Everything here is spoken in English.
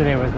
Yesterday was